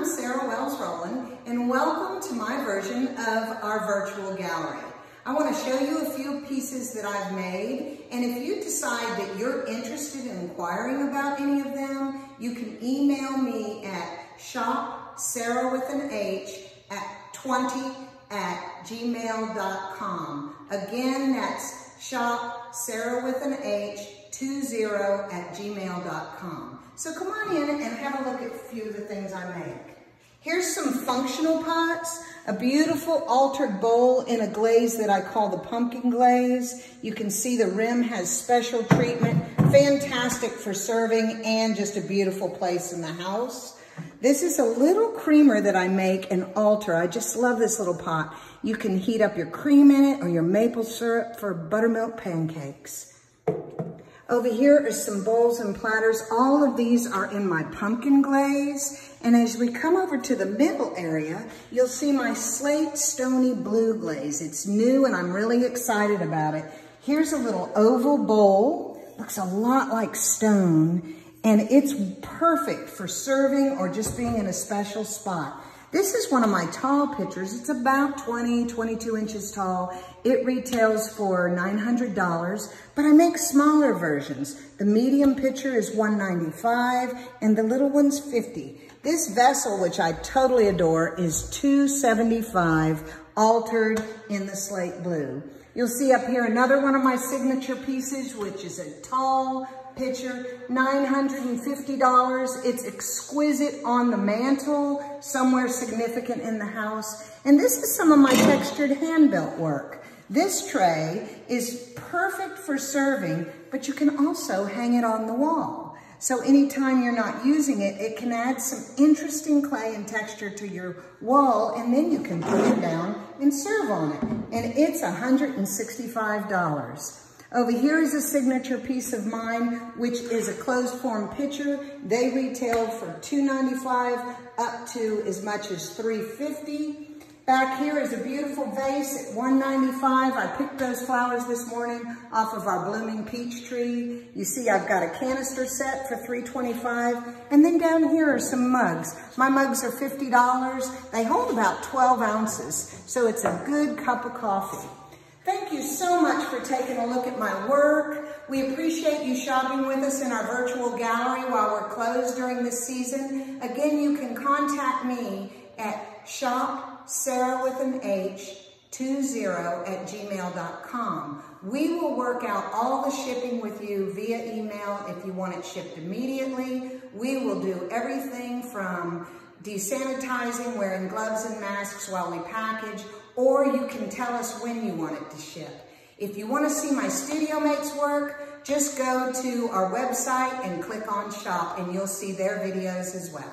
I'm Sarah Wells Rolland, and welcome to my version of our virtual gallery. I want to show you a few pieces that I've made, and if you decide that you're interested in inquiring about any of them, you can email me at shop Sarah with an H at 20 at gmail.com. Again, that's shop Sarah with an H 20 at gmail.com. So come on in and have a look at a few of the things I make. Here's some functional pots, a beautiful altered bowl in a glaze that I call the pumpkin glaze. You can see the rim has special treatment, fantastic for serving and just a beautiful place in the house. This is a little creamer that I make and alter. I just love this little pot. You can heat up your cream in it or your maple syrup for buttermilk pancakes. Over here are some bowls and platters. All of these are in my pumpkin glaze. And as we come over to the middle area, you'll see my slate stony blue glaze. It's new and I'm really excited about it. Here's a little oval bowl. Looks a lot like stone. And it's perfect for serving or just being in a special spot. This is one of my tall pitchers. It's about 20, 22 inches tall. It retails for $900, but I make smaller versions. The medium pitcher is 195 and the little one's 50. This vessel, which I totally adore, is 275, altered in the slate blue. You'll see up here another one of my signature pieces, which is a tall pitcher, $950. It's exquisite on the mantle, somewhere significant in the house. And this is some of my textured hand-built work. This tray is perfect for serving, but you can also hang it on the wall. So anytime you're not using it, it can add some interesting clay and texture to your wall, and then you can put it down and serve on it. And it's $165. Over here is a signature piece of mine, which is a closed form pitcher. They retail for 295 up to as much as 350. Back here is a beautiful vase at 195. I picked those flowers this morning off of our blooming peach tree. You see I've got a canister set for 325. And then down here are some mugs. My mugs are $50. They hold about 12 ounces, so it's a good cup of coffee. You so much for taking a look at my work. We appreciate you shopping with us in our virtual gallery while we're closed during this season. Again, you can contact me at shop Sarah with an H 20 at gmail.com. We will work out all the shipping with you via email if you want it shipped immediately. We will do everything from desanitizing, wearing gloves and masks while we package, or you can tell us when you want it to ship. If you want to see my studio mates work, just go to our website and click on shop and you'll see their videos as well.